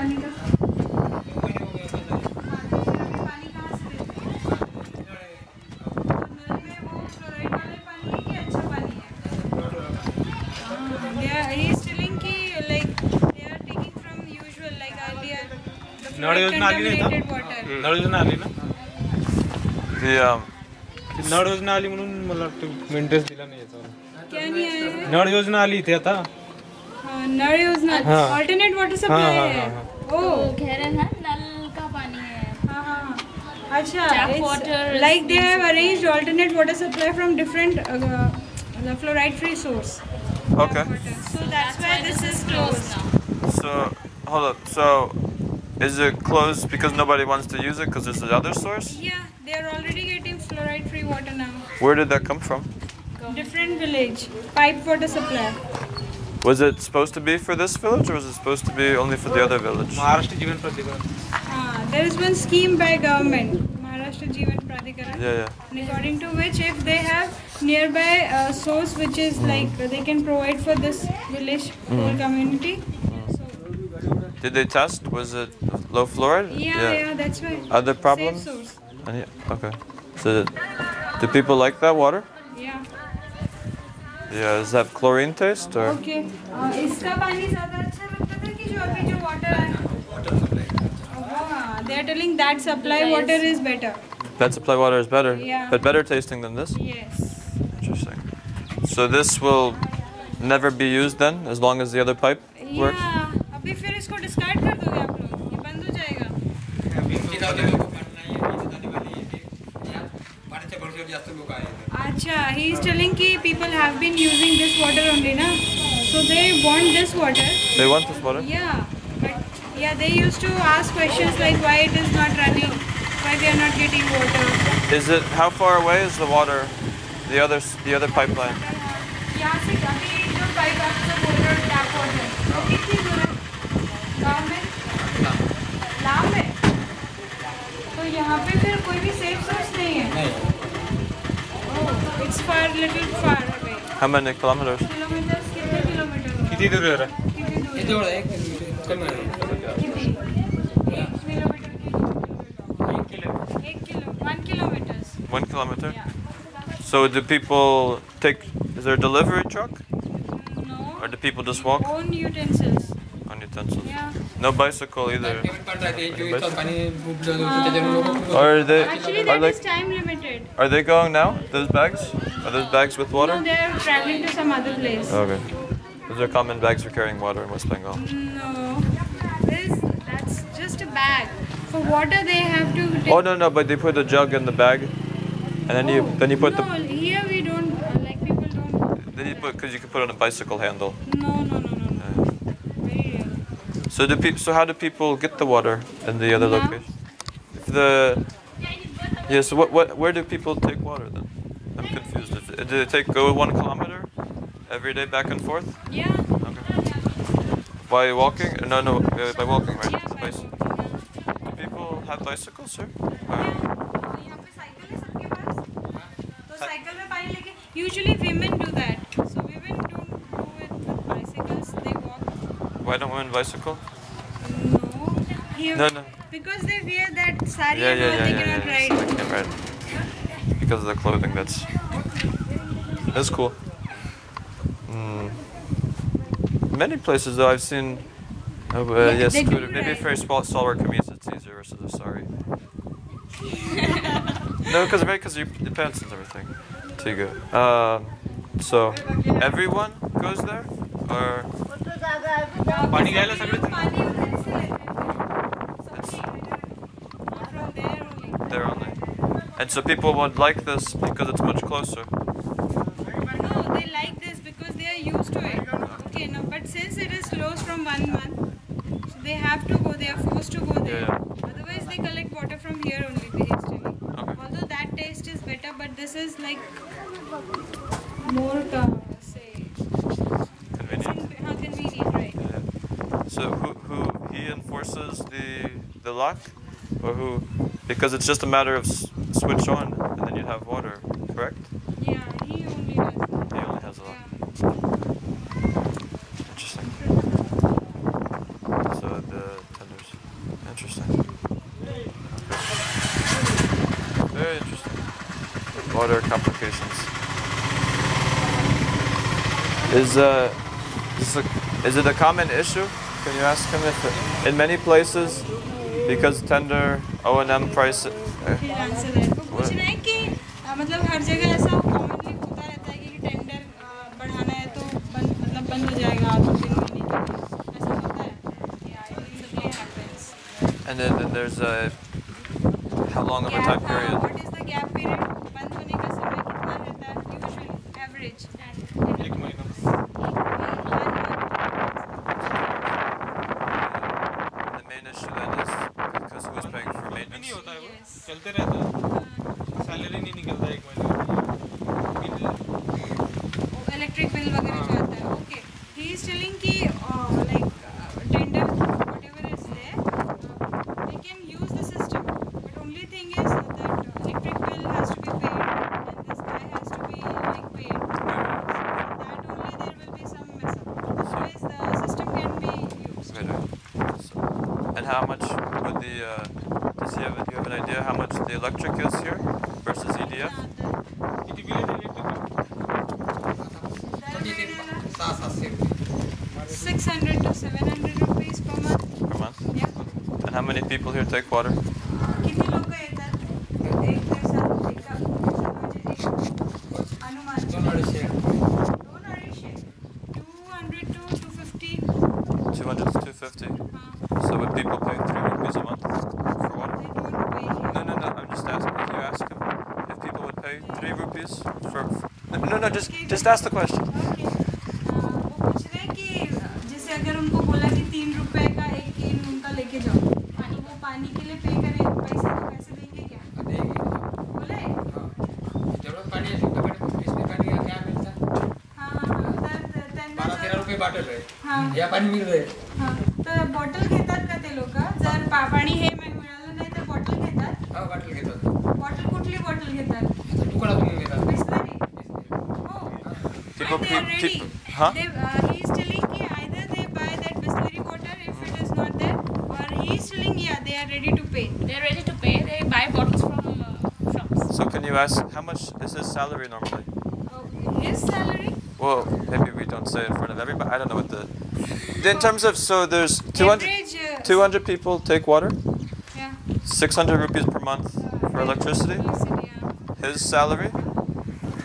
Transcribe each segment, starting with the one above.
पानी का? योजना आली नहीं था हम्म. नळ योजना आली ना? ते अं, योजना आली दिला योजना आली आता. हाँ, नळ योजना हाँ। ऑल्टरनेट वाटर हाँ, सप्लाई हाँ, है हाँ, ओ कह रहे हैं नल का पानी है हाँ, हाँ। अच्छा Tap it's water is like they have arranged alternate water supply from different uh, the fluoride free source okay. so that's why this is closed now. So hold up. So is it closed because nobody wants to use it because there's another source? yeah they are already getting fluoride free water now Where did that come from? different village pipe water supply Was it supposed to be for this village or was it supposed to be only for the other village? Maharashtra Jeevan Pradhikaran. Ah, there is one scheme by government, Maharashtra Jeevan Pradhikaran. Yeah, yeah. According to which if they have nearby uh, source which is mm. like they can provide for this village mm. community. Hmm. Did they test? Was it low fluoride? Yeah, yeah, yeah that's why. Other problems? Same source. Okay. So, do people like that water? yeah Yeah. Does that chlorine taste or? okay uh, इसका पानी ज्यादा अच्छा लगता था कि जो अभी जो water है हाँ they are telling that supply water is better That supply water is better. Yeah. But better tasting than this? yes Interesting. So this will never be used then, as long as the other pipe works? yeah अभी फिर इसको discard कर दोगे आप लोग ये बंद हो जाएगा अच्छा he is telling कि people have been using this water only ना so they want this water They want this water? yeah but yeah they used to ask questions like why it is not running why we are not getting water Is it how far away is the water? The other s- the other pipeline? यहाँ से अभी जो pipe आप जो बोल रहे हो tap water वो कितनी दूर है गाँव में लाभ है तो यहाँ पे फिर कोई भी सेफ़ सोर्स नहीं है it's far little far away How many kilometers? Kilometre कितने किलोमीटर होगा? किती दूर आहे कितनी दूर है? कितनी एक किलोमीटर की एक kilo one kilometres One kilometer. Yeah. So do people take? Is there a delivery truck, no or do people just walk own utensils on utensils? या No bicycle either. हाँ Are they? Actually, Are that they? is time limited. Are they going now? Those bags? Are those bags with water? No, they are traveling to some other place. Okay. Those are common bags for carrying water in West Bengal. No, this that's just a bag. For water, they have to. Take, Oh no no, but they put the jug in the bag, and then you Oh, then you put the. no, here we don't uh, like people don't. then you put because you can put on a bicycle handle. No, no, no, no, no. So do people? so how do people get the water in the other yeah. location? If the yeah, so what, what where do people take water then? I'm confused. If, do they take go one kilometer every day back and forth? Yeah. Okay. By walking? No, no, uh, by walking, right? Yeah, by do people have bicycles, sir? Usually women do that. Why don't women bicycle? no here No no. because they wear that sari Yeah yeah yeah they yeah. cannot yeah, ride so they can't ride. Because of the clothing, that's that's cool. Mm. Many places though I've seen. Uh, Yeah, yes, scooter. Maybe for small, smaller kameez it's easier versus a sorry. no, because right, because your the pants and everything. Too good. Um, so everyone goes there, or पाणी घ्यायला सगळे पानी उधर से लेते हैं सबकी from there only they're only. And so people would like this because it's much closer. no they like this because they are used to it okay no but since it is closed from one month so they have to go they are forced to go there Yeah, yeah. otherwise they collect water from here only they is telling Okay. although that taste is better but this is like more uh, block, or who? Because it's just a matter of switch on, and then you'd have water, correct? Yeah, he only has. He only has a lock. Yeah. Interesting. So the tenders. Interesting. Very interesting. Water complications. Is uh, is, a, is it a common issue? Can you ask him if it, in many places because tender O and M price? Uh, फिर answer है वो पूछ रहे हैं कि अ, मतलब हर जगह ऐसा कॉमनली होता रहता है कि टेंडर बढ़ाना है तो बंद मतलब बंद हो जाएगा दो तीन महीने के लिए ऐसा होता है Yeah, it really happens. and then, then there's a how long of a time Gap, uh, period? what is the gap period? the, uh, does have, do you have an idea how much the electric is here versus EDF? Six hundred to seven hundred rupees per month. Per month? Yeah. And how many people here take water? No. Just just ask the question. Okay वो पूछ रहे हैं कि जैसे अगर उनको बोला कि तीन रुपए का एक केन उनका लेके जाओ तो वो पानी के लिए पे करें पैसे तो पैसे देंगे क्या? बोले? जेवढं पाणी आहे तेवढं पाणी इसमें पाणी का क्या मिलता? है हाँ हाँ रुपये बॉटल आहे हाँ। या पाणी मिळ रहे। हाँ तर बॉटल घेतात का ते लोक? जर पाणी हे People, And they are ready. people, huh? They, uh, he is telling कि either they buy that Bisleri water if it is not there, or he is telling yeah they are ready to pay. They're ready to pay. They buy bottles from uh, shops. So can you ask how much is his salary normally? Oh, his salary? Well, maybe we don't say it in front of everybody. I don't know what the. In terms of so there's 200, Average. Uh, 200 people take water, Yeah. 600 rupees per month for electricity. Electricity, yeah. His salary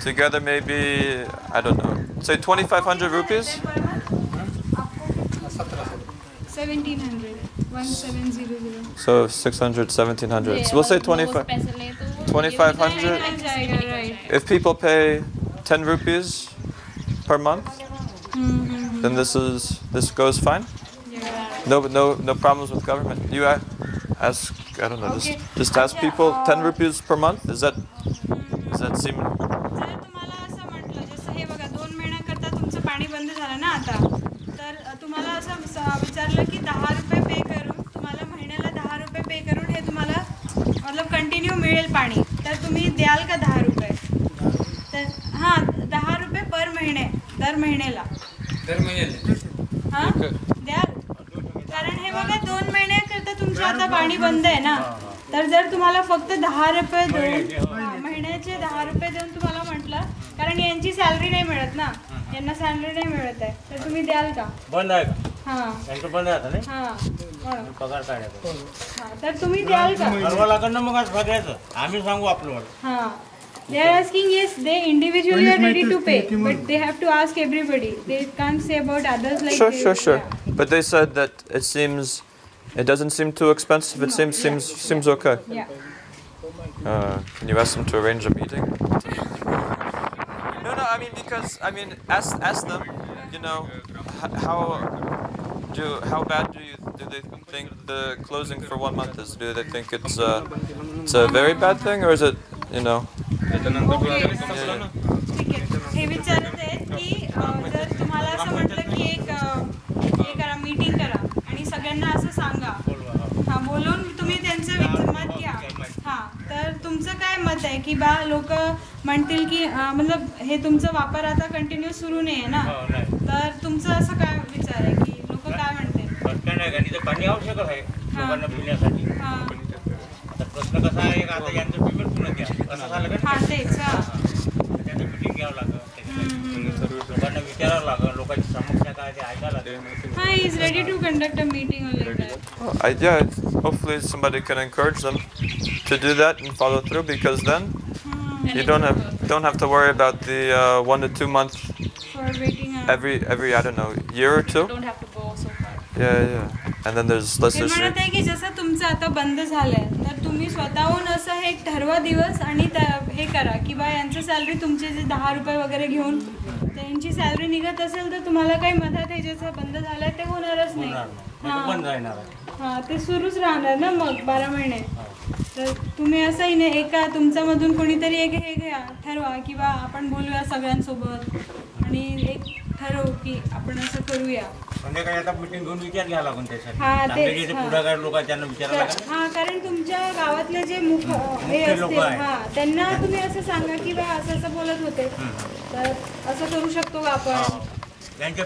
together maybe I don't know. Say 2500 rupees? 1700. 1700. So 600, 1700. Yeah, so we'll say 25, 2500. If people pay 10 rupees per month, mm -hmm. then this is this goes fine. Yeah. No, no, no problems with government. You ask, I don't know, okay. just, just ask people uh, 10 rupees per month. Is that, does that seem? विचारलं की दहा रुपये पे करून तुम्हाला महिन्याला दहा रुपये पे करून हे तुम्हाला मतलब कंटिन्यू मिळेल पाणी. तर तुम्ही द्याल का दहा रुपये? तर हां दहा रुपये पर महिने दर महिन्याला. दर महिन्याला. हां? द्याल? कारण हे बघा दोन महिन्याकरता तुमचं आता पाणी बंद आहे ना. तर जर तुम्हाला फक्त दहा रुपये देऊन हा, महिन्याचे दहा रुपये देऊन तुम्हाला म्हटलं कारण यांची सॅलरी नाही मिळत ना. यांना सॅलरी नाही मिळत आहे. तर तुम्ही द्याल का? बंद आहे का हां त्यांचं बंद आहे आता नाही हां म्हणून पगार काढायचा हां तर तुम्ही द्याल का ठरवा लागेल ना मग आज सगळ्याचं आम्ही सांगू आपलं वाटतं हां They are asking yes, they individually are ready to pay, but they have to ask everybody. They can't say about others like Sure, they- sure, sure. Yeah. But they said that it seems it doesn't seem too expensive. It seems seems seems okay. yeah. Uh, can you ask them to arrange a meeting? No, no. I mean, because I mean, ask ask them. You know, h- how do how bad do you do they think the closing for one month is? Do they think it's uh, it's a very bad thing, or is it you know? त्याच्यानंतर Okay. Bill संपलं ना ठीक आहे हे विचारत आहेत की अ, जर तुम्हाला असं म्हटलं की एक अ, हे करा मीटिंग करा आणि सगळ्यांना असं सांगा हां बोलून तुम्ही त्यांचं विच- मत घ्या हां तर तुमचं काय मत आहे की बा लोक म्हणतील की अ, मतलब हे तुमचं वापर आता कंटिन्यू सुरू नाही आहे ना हो, नाही तर तुमचं असं काय विचार आहे की लोक काय म्हणतील बस स्टँड आहे का तिथे पाणी आवश्यक आहे लोकांना पिण्यासाठी हां आता प्रश्न कसा आहे का आता यांचं पेमेंट पूर्ण द्या असं झालं का हा तेच हा त्याचं मिटिंग घ्यावं लागलं त्याच्यासाठी लोकांना विचारावं लागलं लोकांची समस्या काय ते ऐकायला लागेल हा is ready to conduct a meeting like that I, yeah, it's, hopefully somebody can encourage them to do that and follow through because then you don't have don't have to worry about the uh, one to two month for waiting every every I don't know year or two. ते म्हणत आहे की जसं तुमचं आता बंद झालंय तर तुम्ही स्वतःहून असं हे एक ठरवा दिवस आणि त्या- हे करा की बा यांचं सॅलरी तुमचे जे दहा रुपये वगैरे घेऊन त्यांची सॅलरी निघत असेल तर तुम्हाला काही मदत आहे? ज्याचं बंद झालंय ते होणारच नाही. बंद राहणार आहे. हा ते सुरूच राहणार ना मग बारा महिने. तर तुम्ही असंही नाही एका तुमच्यामधून कोणीतरी एक हे घ्या ठरवा की बा आपण बोलूया सगळ्यांसोबत. आणि एक ठरवू की आपण असं करूया. संध्याकाळी आता मिटिंग घेऊन विचार घ्यावा लागून त्यासाठी. हा, चांगले तेच, जे ते हा. पुढाकार लोक आहेत त्यांना विचारावं तर- लागेल. हा कारण तुमच्या गावातले जे मुख हे मुख्य लोकं असतील आहेत. हा त्यांना तुम्ही असं सांगा की बा असं असं बोलत होते. तर असं करू शकतो का आपण. त्यांच्या